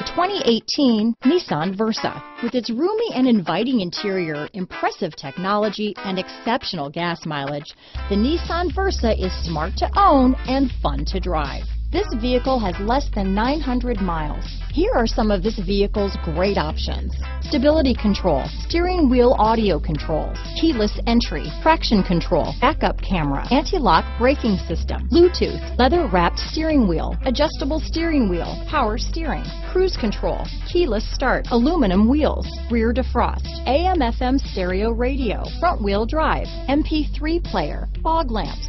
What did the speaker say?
The 2018 Nissan Versa. With its roomy and inviting interior, impressive technology, and exceptional gas mileage, the Nissan Versa is smart to own and fun to drive. This vehicle has less than 900 miles. Here are some of this vehicle's great options. Stability control, steering wheel audio controls, keyless entry, traction control, backup camera, anti-lock braking system, Bluetooth, leather wrapped steering wheel, adjustable steering wheel, power steering, cruise control, keyless start, aluminum wheels, rear defrost, AM FM stereo radio, front wheel drive, MP3 player, fog lamps,